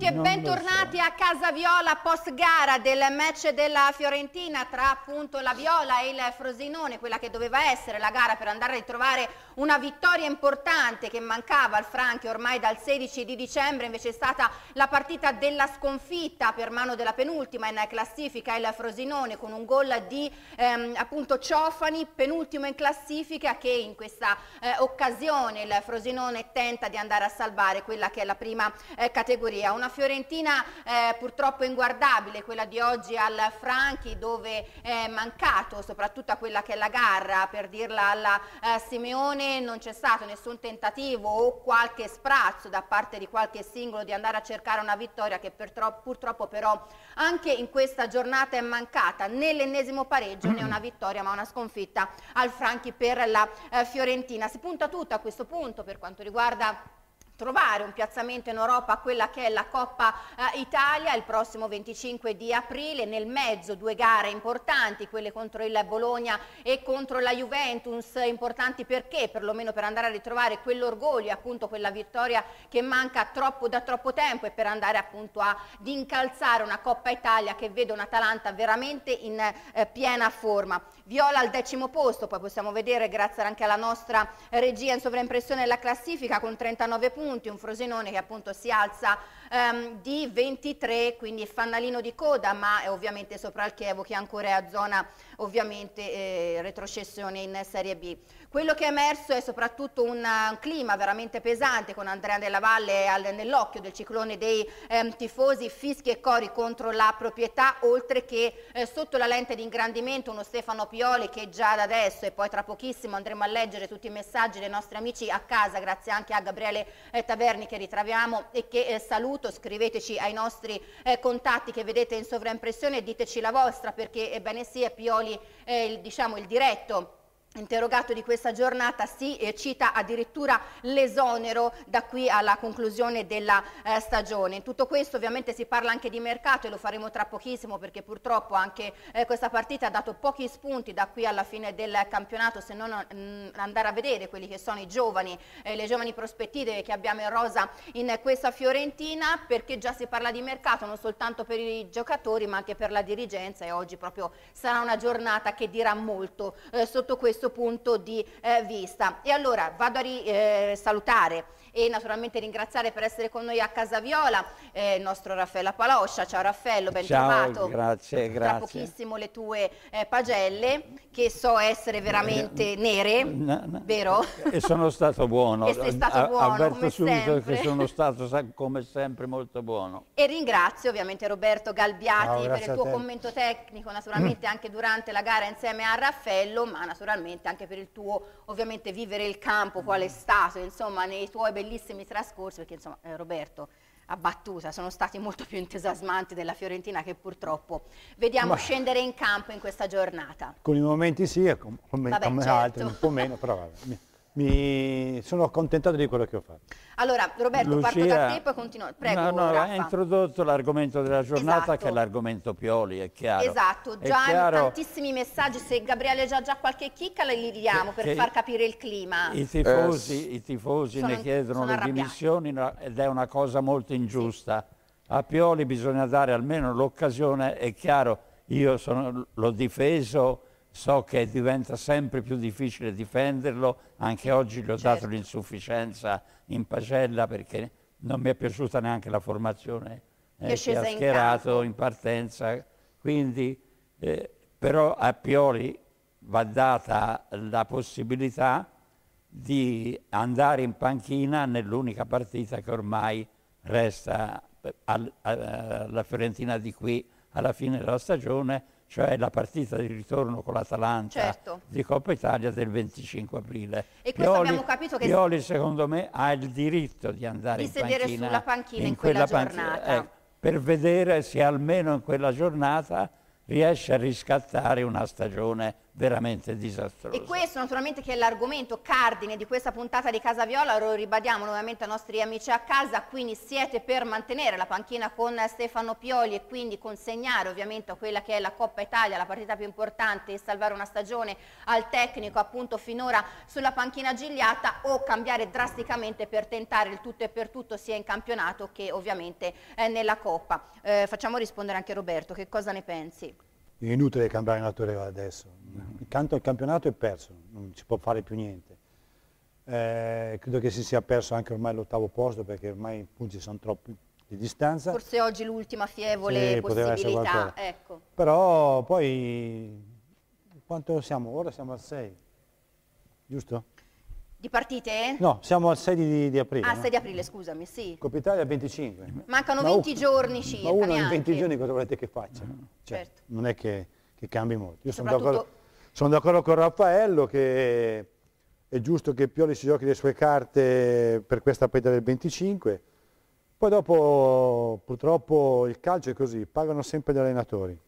tutti e Non bentornati so. a Casa Viola post gara del match della Fiorentina tra appunto la Viola e il Frosinone, quella che doveva essere la gara per andare a ritrovare una vittoria importante che mancava al Franchi ormai dal 16 di dicembre, invece è stata la partita della sconfitta per mano della penultima in classifica il Frosinone con un gol di ehm, appunto Ciofani, penultimo in classifica che in questa eh, occasione il Frosinone tenta di andare a salvare quella che è la prima eh, categoria. Una Fiorentina eh, purtroppo inguardabile, quella di oggi al Franchi dove è mancato soprattutto a quella che è la gara, per dirla alla eh, Simeone non c'è stato nessun tentativo o qualche sprazzo da parte di qualche singolo di andare a cercare una vittoria che purtroppo però anche in questa giornata è mancata né l'ennesimo pareggio né una vittoria ma una sconfitta al Franchi per la eh, Fiorentina. Si punta tutto a questo punto per quanto riguarda trovare un piazzamento in Europa a quella che è la Coppa eh, Italia il prossimo 25 di aprile, nel mezzo due gare importanti, quelle contro il Bologna e contro la Juventus, importanti perché? Perlomeno per andare a ritrovare quell'orgoglio, appunto quella vittoria che manca troppo da troppo tempo e per andare appunto ad incalzare una Coppa Italia che vede un'Atalanta veramente in eh, piena forma. Viola al decimo posto, poi possiamo vedere grazie anche alla nostra regia in sovraimpressione la classifica con 39 punti, un Frosinone che appunto si alza ehm, di 23, quindi fanalino di coda, ma ovviamente sopra il Chievo che ancora è a zona ovviamente eh, retrocessione in Serie B. Quello che è emerso è soprattutto un, un clima veramente pesante con Andrea Della Valle al, nell'occhio del ciclone dei ehm, tifosi, fischi e cori contro la proprietà, oltre che eh, sotto la lente di ingrandimento uno Stefano Pioli che già da adesso e poi tra pochissimo andremo a leggere tutti i messaggi dei nostri amici a casa, grazie anche a Gabriele eh, Taverni che ritroviamo e che eh, saluto, scriveteci ai nostri eh, contatti che vedete in sovraimpressione e diteci la vostra perché ebbene sì è Pioli eh, il, diciamo il diretto interrogato di questa giornata si eh, cita addirittura l'esonero da qui alla conclusione della eh, stagione. In tutto questo ovviamente si parla anche di mercato e lo faremo tra pochissimo perché purtroppo anche eh, questa partita ha dato pochi spunti da qui alla fine del campionato se non mh, andare a vedere quelli che sono i giovani, eh, le giovani prospettive che abbiamo in rosa in questa Fiorentina perché già si parla di mercato non soltanto per i giocatori ma anche per la dirigenza e oggi proprio sarà una giornata che dirà molto eh, sotto questo punto di eh, vista. E allora vado a eh, salutare e naturalmente ringraziare per essere con noi a Casa Viola eh, il nostro Raffaella Paloscia. Ciao Raffaello, ben Ciao, trovato. grazie, Tra grazie. pochissimo le tue eh, pagelle che so essere veramente nere, No, no. vero? E sono stato buono. E sei stato A- buono, Avverto come subito sempre. che sono stato come sempre molto buono. E ringrazio ovviamente Roberto Galbiati Ciao, per il tuo commento tecnico, naturalmente anche durante la gara insieme a Raffaello, ma naturalmente anche per il tuo ovviamente vivere il campo, qual è stato, insomma, nei tuoi bellissimi trascorsi, perché insomma eh, Roberto a battuta sono stati molto più entusiasmanti della Fiorentina che purtroppo vediamo Ma- scendere in campo in questa giornata. Con i momenti sì, com- come, Vabbè, come certo. altri, un po' meno, però vabbè, mi, sono accontentato di quello che ho fatto. Allora, Roberto, parto da Lucia- te, poi continuo. Prego, No, no, Raffa. ha introdotto l'argomento della giornata Esatto. che è l'argomento Pioli, è chiaro. Esatto, già chiaro tantissimi messaggi, se Gabriele ha già qualche chicca le li diamo per far capire il clima. I tifosi, i tifosi Sono- ne chiedono le arrabbiati. dimissioni ed è una cosa molto ingiusta. A Pioli bisogna dare almeno l'occasione, è chiaro, io sono- l'ho difeso, so che diventa sempre più difficile difenderlo, anche oggi gli ho Certo. dato l'insufficienza in pagella perché non mi è piaciuta neanche la formazione Che eh, che scesa ha in schierato campo. in partenza, quindi eh, però a Pioli va data la possibilità di andare in panchina nell'unica partita che ormai resta eh, alla Fiorentina di qui alla fine della stagione, cioè la partita di ritorno con l'Atalanta Certo. di Coppa Italia del 25 aprile. E questo abbiamo capito che- Pioli secondo me ha il diritto di andare Di in sedere panchina sulla panchina in quella giornata. eh, per vedere se almeno in quella giornata riesce a riscattare una stagione veramente disastroso. E questo naturalmente che è l'argomento cardine di questa puntata di Casa Viola, lo ribadiamo nuovamente ai nostri amici a casa, quindi siete per mantenere la panchina con Stefano Pioli e quindi consegnare ovviamente a quella che è la Coppa Italia, la partita più importante e salvare una stagione al tecnico appunto finora sulla panchina gigliata o cambiare drasticamente per tentare il tutto e per tutto sia in campionato che ovviamente eh, nella Coppa. Eh, facciamo rispondere anche Roberto, che cosa ne pensi? È inutile cambiare allenatore adesso, il campionato è perso, non si può fare più niente. Eh, credo che si sia perso anche ormai l'ottavo posto perché ormai i punti sono troppi di distanza. Forse oggi l'ultima fievole sì, possibilità. Ecco. Però poi quanto siamo? Ora siamo al 6, giusto? Di partite? No, siamo al 6 di, di aprile. Ah, no? 6 di aprile, scusami, sì. Coppa Italia 25. Mancano ma 20 giorni circa, Ma uno neanche. in 20 giorni cosa volete che faccia? Cioè, certo. Non è che, che cambi molto. Io sono Soprattutto- d'accordo, sono d'accordo con Raffaello che è giusto che Pioli si giochi le sue carte per questa partita del 25. Poi dopo, purtroppo, il calcio è così, pagano sempre gli allenatori.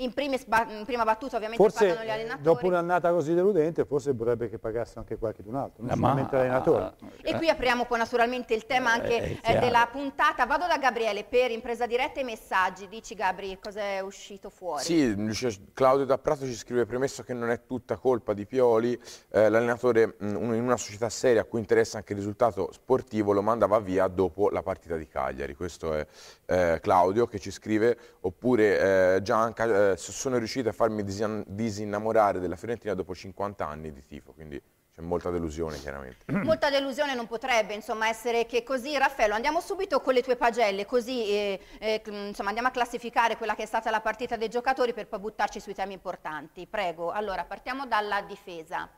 In, primis in prima battuta ovviamente pagano gli Forse allenatori. dopo un'annata così deludente, forse vorrebbe che pagassero anche qualche un altro, non solamente l'allenatore. E qui apriamo poi naturalmente il tema anche Eh, è eh, della puntata. Vado da Gabriele per impresa diretta e messaggi. Dici Gabri, cosa è uscito fuori? Sì, Lucia- Claudio da Prato ci scrive premesso che non è tutta colpa di Pioli, eh, l'allenatore un- in una società seria a cui interessa anche il risultato sportivo lo mandava via dopo la partita di Cagliari. Questo è eh, Claudio che ci scrive, oppure eh, Gianca, eh, sono riuscito a farmi disin- disinnamorare della Fiorentina dopo 50 anni di tifo, quindi c'è molta delusione chiaramente. Molta delusione non potrebbe insomma essere che così. Raffaello andiamo subito con le tue pagelle così eh, eh, insomma andiamo a classificare quella che è stata la partita dei giocatori per poi buttarci sui temi importanti. Prego allora partiamo dalla difesa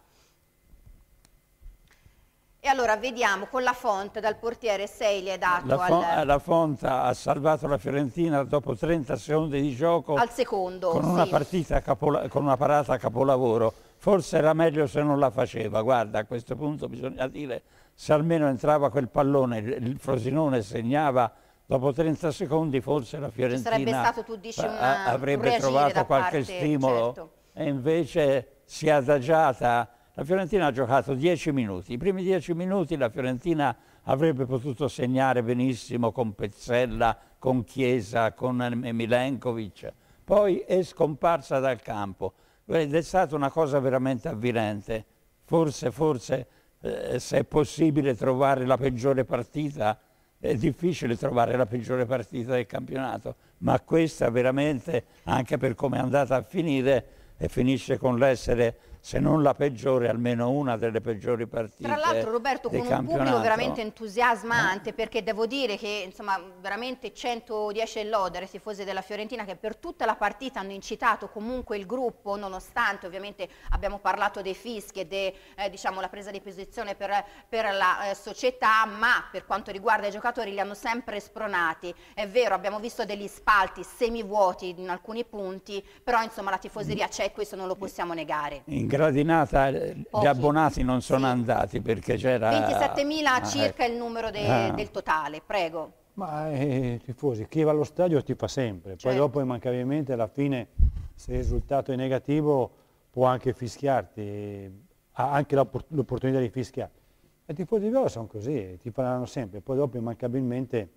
e allora vediamo con la font dal portiere 6 gli è dato La, Fon- al, la Fonta ha salvato la Fiorentina dopo 30 secondi di gioco al secondo con una sì. partita capola- con una parata a capolavoro. Forse era meglio se non la faceva. Guarda, a questo punto bisogna dire se almeno entrava quel pallone, il, Frosinone segnava dopo 30 secondi, forse la Fiorentina sarebbe stato, tu dici, una- un avrebbe trovato qualche parte- stimolo certo. e invece si è adagiata. La Fiorentina ha giocato 10 minuti. I primi 10 minuti la Fiorentina avrebbe potuto segnare benissimo con Pezzella, con Chiesa, con Milenkovic. Poi è scomparsa dal campo ed è stata una cosa veramente avvilente. Forse, forse, eh, se è possibile trovare la peggiore partita, è difficile trovare la peggiore partita del campionato, ma questa veramente, anche per come è andata a finire, e finisce con l'essere, se non la peggiore, almeno una delle peggiori partite. Tra l'altro Roberto con un pubblico veramente entusiasmante perché devo dire che insomma veramente 110 e lodere tifosi della Fiorentina che per tutta la partita hanno incitato comunque il gruppo nonostante ovviamente abbiamo parlato dei fischi e de, eh, diciamo la presa di posizione per, per la eh, società ma per quanto riguarda i giocatori li hanno sempre spronati. È vero abbiamo visto degli spalti semivuoti in alcuni punti però insomma la tifoseria c'è e questo non lo possiamo negare. In gradinata eh, gli Pochi. abbonati non sono Sì. andati perché c'era... 27.000 Ah, circa ecco. il numero de- Ah. del totale, prego. Ma eh, tifosi, chi va allo stadio ti fa sempre, poi Certo. dopo immancabilmente alla fine se il risultato è negativo può anche fischiarti, ha anche l'opportunità di fischiarti. E i tifosi di Viola sono così, ti faranno sempre, poi dopo immancabilmente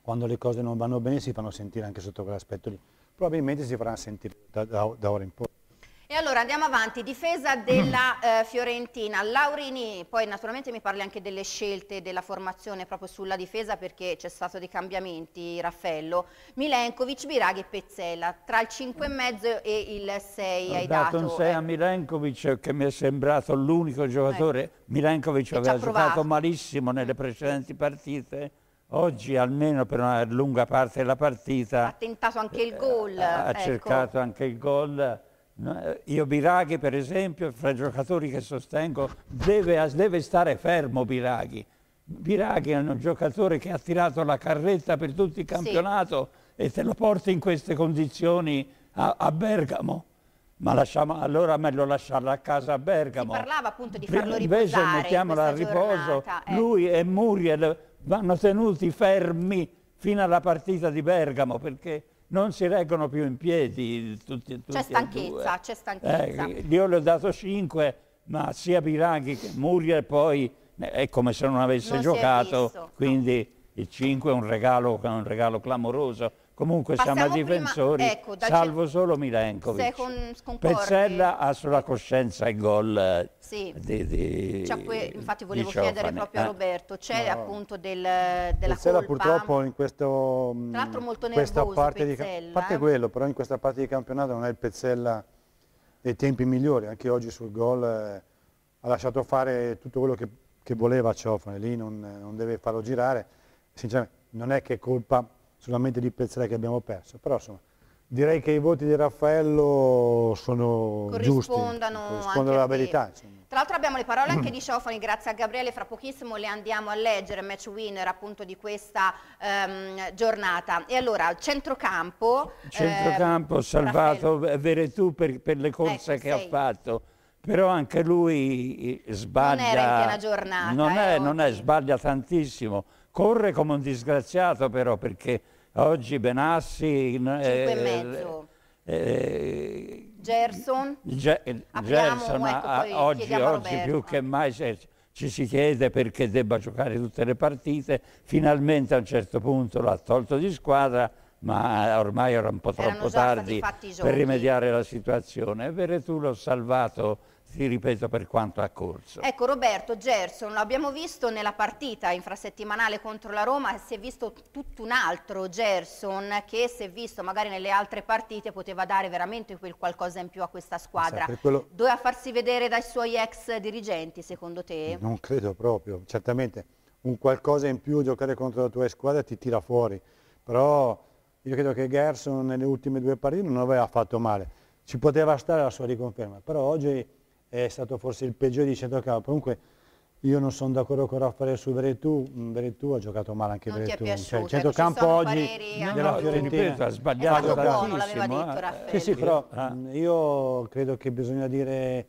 quando le cose non vanno bene si fanno sentire anche sotto quell'aspetto lì. Probabilmente si faranno sentire da, da- da ora in poi. E allora andiamo avanti, difesa della eh, Fiorentina, Laurini, poi naturalmente mi parli anche delle scelte della formazione proprio sulla difesa perché c'è stato dei cambiamenti, Raffaello, Milenkovic, Biraghi e Pezzella, tra il 5,5 e il 6 Ho hai dato dato. un 6 a eh. Milenkovic che mi è sembrato l'unico giocatore. Milenkovic Che aveva giocato malissimo nelle precedenti partite. Oggi almeno per una lunga parte della partita ha tentato anche il gol. ha ecco. cercato anche il gol. Eh, Io Biraghi per esempio, fra i giocatori che sostengo, deve, deve stare fermo Biraghi. Biraghi è un giocatore che ha tirato la carretta per tutto il campionato e te lo porti in queste condizioni a, a Bergamo. Ma lasciamo, allora meglio lasciarlo a casa a Bergamo. Si parlava appunto di farlo Invece riposare in a riposo. giornata, eh. Lui e Muriel vanno tenuti fermi fino alla partita di Bergamo perché non si reggono più in piedi. Tutti, tutti c'è stanchezza, c'è stanchezza. Eh, io le ho dato 5, ma sia Biraghi che Muriel poi eh, è come se non avesse Non giocato, visto, quindi il 5 è un regalo, è un regalo clamoroso. Comunque Passiamo siamo a prima- difensori, ecco, salvo solo Se Milenkovic. con-? Pezzella ha sulla coscienza il gol Sì. di, di- que- infatti di volevo chiedere Ciofani, proprio a eh. Roberto, c'è No. appunto del, della Pezzella colpa? purtroppo in questo, mh, Tra l'altro molto questa nervoso parte di, Pezzella, a parte quello, però in questa parte di campionato non è il Pezzella dei tempi migliori, anche oggi sul gol eh, ha lasciato fare tutto quello che, che voleva Ciofane, lì non, non deve farlo girare, sinceramente non è che è colpa solamente di Pezzella che abbiamo perso, però insomma direi che i voti di Raffaello sono giusti, corrispondono alla verità. Tra l'altro abbiamo le parole anche di Ciofani, grazie a Gabriele, fra pochissimo le andiamo a leggere, match winner appunto di questa ehm, giornata. E allora, centrocampo. Centrocampo ehm, salvato Raffaello. Veretù per, per le corse Ecco, che ha sei. fatto, però anche lui eh, sbaglia. Non era in piena giornata, Non eh, è, non è, sbaglia tantissimo. Corre come un disgraziato però perché oggi Benassi... Cinque e mezzo. eh, Gerson. Ge- Apriamo, Gerson ecco, oggi, a oggi Roberto. più che mai ci si chiede perché debba giocare tutte le partite, finalmente a un certo punto l'ha tolto di squadra, ma ormai era un po' troppo tardi per rimediare alla situazione. Veretù l'ho salvato, ti ripeto, per quanto ha corso. Ecco Roberto, Gerson, lo abbiamo visto nella partita infrasettimanale contro la Roma, si è visto tutto un altro Gerson che si è visto magari nelle altre partite poteva dare veramente quel qualcosa in più a questa squadra. Sa, per quello- Doveva farsi vedere dai suoi ex dirigenti secondo te? Non credo proprio, certamente un qualcosa in più giocare contro la tua squadra ti tira fuori, però io credo che Gerson nelle ultime due partite non aveva fatto male, ci poteva stare la sua riconferma, però oggi è stato forse il peggiore di centrocampo, comunque io non sono d'accordo con Raffaele su Veretù, Mm, Veretù ha giocato male anche Non Veretù, cioè, il ecco, ci centrocampo oggi pareri anche della lui. Fiorentina ha sbagliato buono, tantissimo. detto eh. Sì, sì, però Ah. io credo che bisogna dire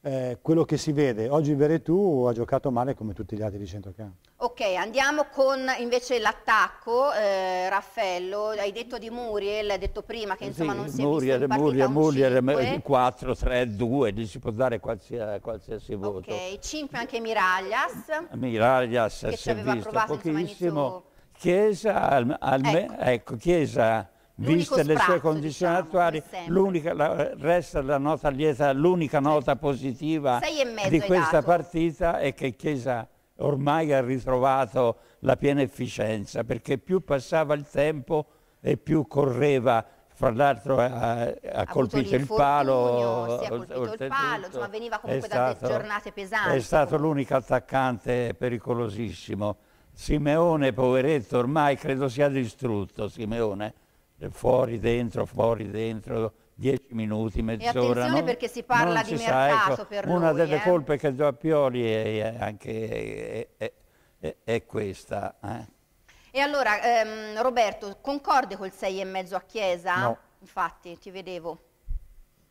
eh, quello che si vede. Oggi Veretù ha giocato male come tutti gli altri di centrocampo. Ok, andiamo con invece l'attacco, eh, Raffaello, hai detto di Muriel, hai detto prima che insomma non si è Muriel, visto in partita Muriel, Muriel, 5. 4, 3, 2, gli si può dare qualsiasi, qualsiasi voto. Ok, 5 anche Miraglias. Miraglias Che si è aveva visto provato, insomma, pochissimo. inizio- Chiesa, al- alme- Ecco. ecco, Chiesa, viste le sue condizioni diciamo, attuali, la, resta la nota lieta, l'unica nota positiva di questa partita è che Chiesa ormai ha ritrovato la piena efficienza, perché più passava il tempo e più correva, fra l'altro ha, ha colpito il palo. si è colpito il palo, insomma, veniva comunque da stato- giornate pesanti È stato l'unico attaccante pericolosissimo. Simeone, poveretto, ormai credo sia distrutto, Simeone, fuori, dentro, fuori, dentro, dieci minuti, mezz'ora. attenzione perché si parla non di si sa, mercato ecco, per Una lui, delle eh. colpe che do a Pioli è, anche è, è- è- questa. eh. E allora, ehm, Roberto, concorde col 6 e mezzo a Chiesa? No. Infatti, ti vedevo.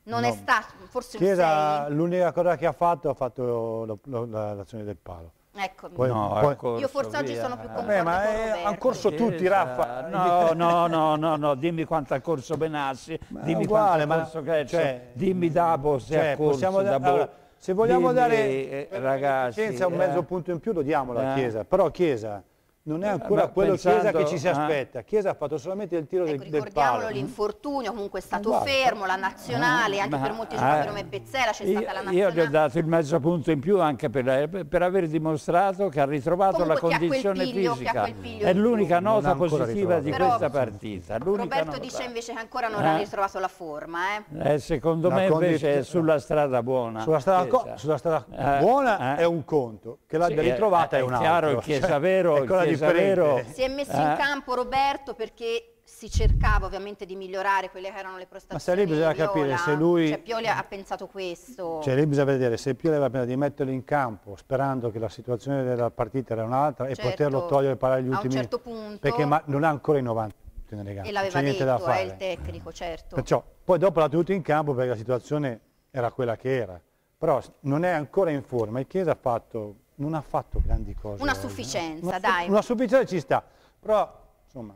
Non No. è stato, forse Chiesa un 6? l'unica cosa che ha fatto ha fatto l'azione del palo. Ecco, Poi- No, poi- corso Io forse oggi via. sono più Eh, concorde ma con è- han corso tutti, Raffa. No, no, no, no, no, dimmi quanto ha corso Benassi, Ma dimmi uguale, quanto ha ma- corso Creccio, cioè, dimmi Dabo se cioè, ha corso Dabo. allora, se vogliamo Dimmi, dare eh, ragazzi, senza un eh. mezzo punto in più lo diamo alla Eh. Chiesa, però Chiesa non è ancora ma quello pensando- Chiesa che ci si eh. aspetta. Chiesa ha fatto solamente il tiro Ecco, del, del ricordiamolo palo. l'infortunio, comunque è stato guarda. fermo, la nazionale, anche Ma- per molti eh, giocatori come Pezzella c'è stata la io gli ho nazionale. dato il mezzo punto in più anche per, per aver dimostrato che ha ritrovato Comunque la che condizione piglio- che fisica. È l'unica nota positiva di ritrovato. questa Però- partita. Roberto nota. dice invece che ancora non Eh. ha ritrovato la forma, eh? Eh, secondo La me invece è sulla strada buona. Sulla strada, Chiesa. sulla strada Eh, buona eh. è un conto, che l'abbia Sì, ritrovata è- è, un è altro. chiaro, il Chiesa Cioè, vero, vero. Si è messo in Eh. campo Roberto perché si cercava ovviamente di migliorare quelle che erano le prestazioni. Ma se lì bisogna capire se lui- Cioè Pioli ha pensato questo. Cioè lì bisogna vedere se Pioli aveva pensato di metterlo in campo sperando che la situazione della partita era un'altra e Certo, poterlo togliere per gli a un ultimi certo punto- perché ma non ha ancora i 90 minuti nelle gambe, e non l'aveva c'è niente da detto, è fare. il tecnico, certo. Perciò, poi dopo l'ha tenuto in campo perché la situazione era quella che era, però non è ancora in forma. Il Chiesa ha fatto, non ha fatto grandi cose. Una no? sufficienza, Una- dai. Una sufficienza ci sta, però insomma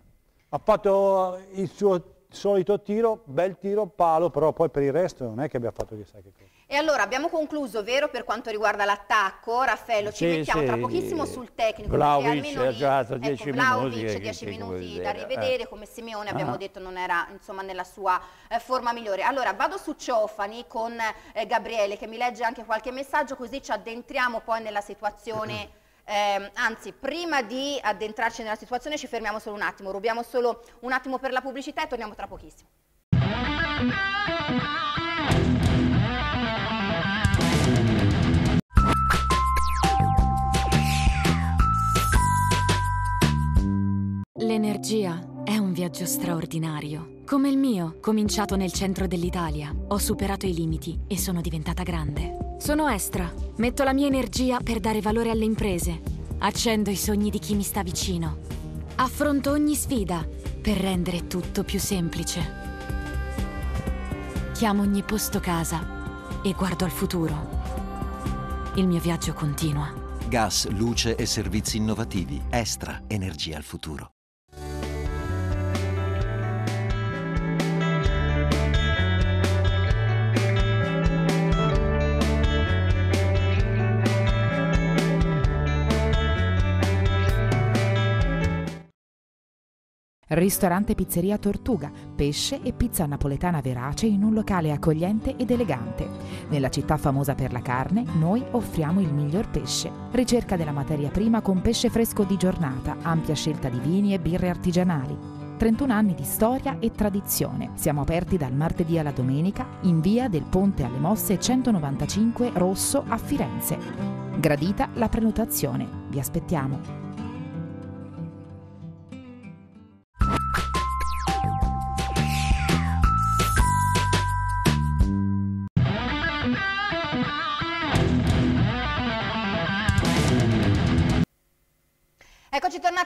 Ha fatto il suo solito tiro, bel tiro, palo, però poi per il resto non è che abbia fatto chissà che cosa. E allora abbiamo concluso, vero, per quanto riguarda l'attacco, Raffaello, ci Sì, mettiamo sì, tra pochissimo sul tecnico. Almeno ha lì- giocato ecco, 10 Vlahovic, minuti, che- 10 che minuti da dire, rivedere, eh. come Simeone abbiamo Ah. detto non era insomma nella sua eh, forma migliore. Allora vado su Ciofani con eh, Gabriele che mi legge anche qualche messaggio così ci addentriamo poi nella situazione Ehm, anzi, prima di addentrarci nella situazione ci fermiamo solo un attimo, rubiamo solo un attimo per la pubblicità e torniamo tra pochissimo. L'energia viaggio straordinario. Come il mio, cominciato nel centro dell'Italia. Ho superato i limiti e sono diventata grande. Sono Estra. Metto la mia energia per dare valore alle imprese. Accendo i sogni di chi mi sta vicino. Affronto ogni sfida per rendere tutto più semplice. Chiamo ogni posto casa e guardo al futuro. Il mio viaggio continua. Gas, luce e servizi innovativi. Estra, energia al futuro. Ristorante Pizzeria Tortuga, pesce e pizza napoletana verace in un locale accogliente ed elegante. Nella città famosa per la carne, noi offriamo il miglior pesce. Ricerca della materia prima con pesce fresco di giornata, ampia scelta di vini e birre artigianali. 31 anni di storia e tradizione. Siamo aperti dal martedì alla domenica in via del Ponte alle Mosse 195 Rosso a Firenze. Gradita la prenotazione. Vi aspettiamo.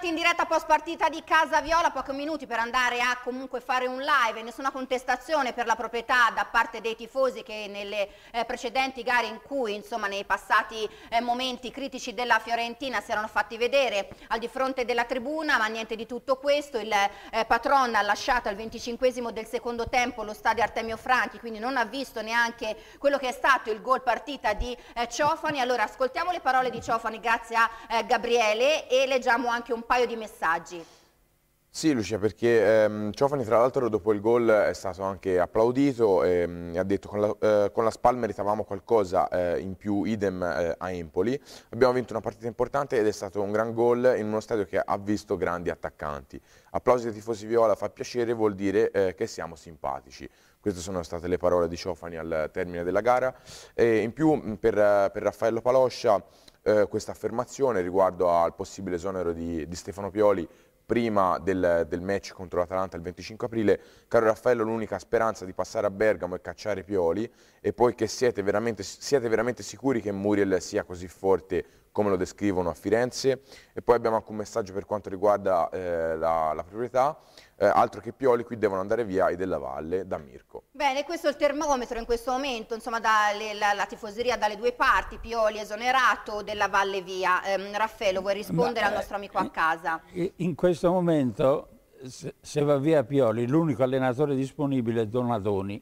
Tornati in diretta post partita di Casa Viola, pochi minuti per andare a comunque fare un live, nessuna contestazione per la proprietà da parte dei tifosi che nelle eh, precedenti gare in cui insomma nei passati eh, momenti critici della Fiorentina si erano fatti vedere al di fronte della tribuna, ma niente di tutto questo, il eh, patron ha lasciato al 25 del secondo tempo lo stadio Artemio Franchi, quindi non ha visto neanche quello che è stato il gol partita di eh, Ciofani, allora ascoltiamo le parole di Ciofani grazie a eh, Gabriele e leggiamo anche un di messaggi. Sì Lucia, perché ehm, Ciofani tra l'altro dopo il gol è stato anche applaudito e mm, ha detto con la, eh, con la SPAL meritavamo qualcosa eh, in più, idem eh, a Empoli. Abbiamo vinto una partita importante ed è stato un gran gol in uno stadio che ha visto grandi attaccanti. Applausi dei tifosi viola fa piacere, vuol dire eh, che siamo simpatici. Queste sono state le parole di Ciofani al termine della gara. E in più mh, per, per Raffaello Paloscia eh, questa affermazione riguardo al possibile esonero di, di Stefano Pioli prima del, del, match contro l'Atalanta il 25 aprile. Caro Raffaello, l'unica speranza di passare a Bergamo è cacciare Pioli e poi che siete veramente, siete veramente sicuri che Muriel sia così forte come lo descrivono a Firenze. E poi abbiamo anche un messaggio per quanto riguarda eh, la, la, proprietà, eh, altro che Pioli, qui devono andare via i della Valle da Mirko. Bene, questo è il termometro in questo momento, insomma dalle, la, la, tifoseria dalle due parti, Pioli esonerato, della Valle via. Eh, Raffaello, vuoi rispondere Ma, al nostro amico a casa? In questo momento, se, se va via Pioli, l'unico allenatore disponibile è Donadoni.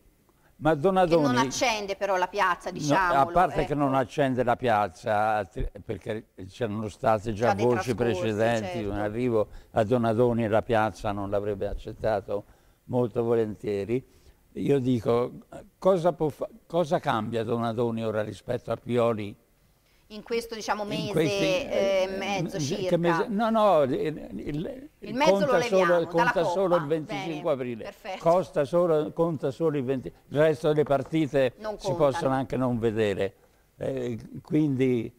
Ma Donadoni, che non accende però la piazza, diciamo. No, a parte ecco. che non accende la piazza, perché c'erano state già, già voci precedenti, certo. un arrivo a Donadoni la piazza non l'avrebbe accettato molto volentieri. Io dico, cosa, cosa cambia Donadoni ora rispetto a Pioli? in questo diciamo mese e eh, mezzo circa. Mese, no, no, il, il mezzo conta lo leviamo, solo, conta solo il 25 Bene, aprile, perfetto. Costa solo, conta solo il 20, il resto delle partite si possono anche non vedere. Eh, quindi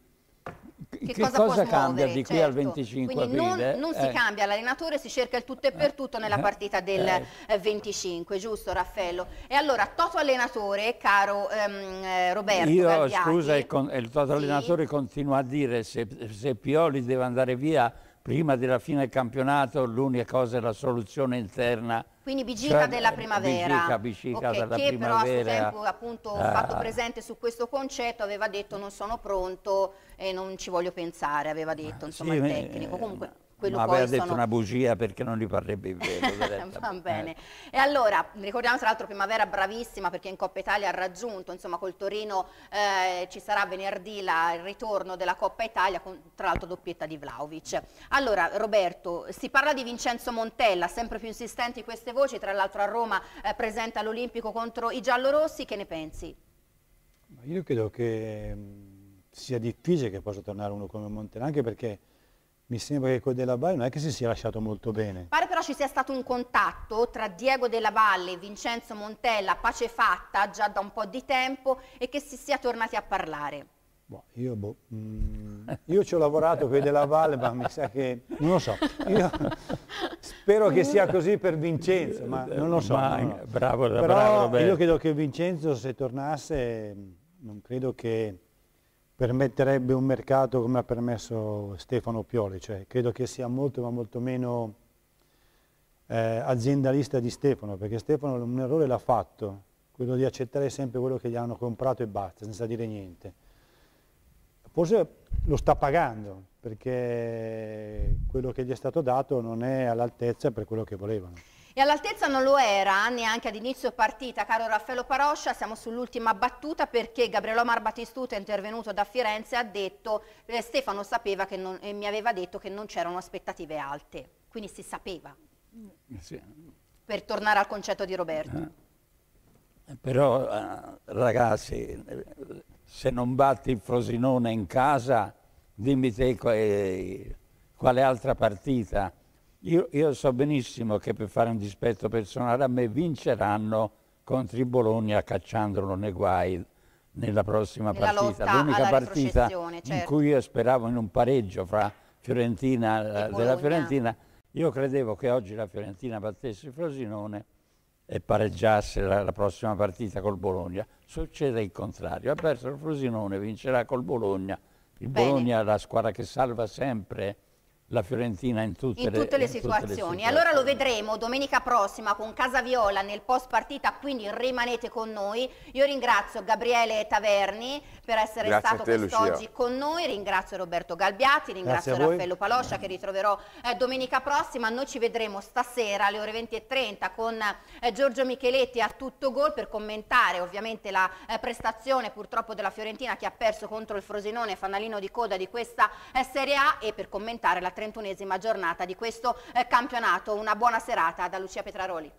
che, che cosa, cosa cambia smuovere? di qui certo. al 25 Quindi aprile? Non, non si eh. cambia l'allenatore, si cerca il tutto e per tutto nella partita del eh. 25, giusto Raffaello? E allora, Toto allenatore, caro ehm, Roberto Io, Galdiati, scusa, il, con, il Toto sì. allenatore continua a dire se, se Pioli deve andare via prima della fine del campionato, l'unica cosa è la soluzione interna quindi Bicica cioè, della primavera, Bicica, Bicica okay, della che primavera. però a suo tempo appunto Ah. fatto presente su questo concetto aveva detto non sono pronto e non ci voglio pensare, aveva detto insomma Sì, il eh, tecnico. Comunque quello Ma poi aveva detto sono... una bugia perché non gli parrebbe il vero. Va bene. E allora, ricordiamo tra l'altro Primavera bravissima perché in Coppa Italia ha raggiunto, insomma col Torino eh, ci sarà venerdì la, il ritorno della Coppa Italia con tra l'altro doppietta di Vlaovic. Allora Roberto, si parla di Vincenzo Montella, sempre più insistenti queste voci, tra l'altro a Roma eh, presenta all'Olimpico contro i giallorossi, che ne pensi? Io credo che mh, sia difficile che possa tornare uno come Montella, anche perché mi sembra che con Della Valle non è che si sia lasciato molto bene. Pare però ci sia stato un contatto tra Diego Della Valle e Vincenzo Montella, pace fatta già da un po' di tempo e che si sia tornati a parlare. Boh, io, boh, mm, io ci ho lavorato con Della Valle, ma mi sa che non lo so. Io spero che sia così per Vincenzo, ma non lo so. Ma- lo- bravo, Però bravo, Roberto. io credo che Vincenzo se tornasse non credo che permetterebbe un mercato come ha permesso Stefano Pioli, cioè credo che sia molto ma molto meno eh, aziendalista di Stefano, perché Stefano un errore l'ha fatto, quello di accettare sempre quello che gli hanno comprato e basta, senza dire niente. Forse lo sta pagando, perché quello che gli è stato dato non è all'altezza per quello che volevano. E all'altezza non lo era neanche ad inizio partita, caro Raffaello Paroscia, siamo sull'ultima battuta perché Gabriele Omar Battistuta è intervenuto da Firenze e ha detto eh, Stefano sapeva che non, e mi aveva detto che non c'erano aspettative alte, quindi si sapeva, Sì. per tornare al concetto di Roberto. Eh, Però eh, ragazzi, eh, se non batti il Frosinone in casa, dimmi te qua- eh, quale altra partita. Io, io so benissimo che per fare un dispetto personale a me vinceranno contro il Bologna cacciandolo nei guai nella prossima Nella partita. L'unica partita retrocessione, in certo. cui io speravo in un pareggio fra Fiorentina E eh, della. Fiorentina, io credevo che oggi la Fiorentina battesse il Frosinone e pareggiasse la, la prossima partita col Bologna. Succede il contrario, ha perso il Frosinone, vincerà col Bologna. Il Bene. Bologna è la squadra che salva sempre la Fiorentina in tutte, in tutte le in situazioni. Allora lo vedremo domenica prossima con Casa Viola nel post partita, quindi rimanete con noi. Io ringrazio Gabriele Taverni per essere Grazie stato quest'oggi con noi, ringrazio Roberto Galbiati, ringrazio Grazie a voi. Raffaello Paloscia che ritroverò eh, domenica prossima. Noi ci vedremo stasera alle ore 20.30 con eh, Giorgio Micheletti a tutto gol per commentare ovviamente la eh, prestazione purtroppo della Fiorentina che ha perso contro il Frosinone, fanalino di coda di questa eh, Serie A e per commentare la 31esima giornata di questo eh, campionato. Una buona serata da Lucia Petraroli.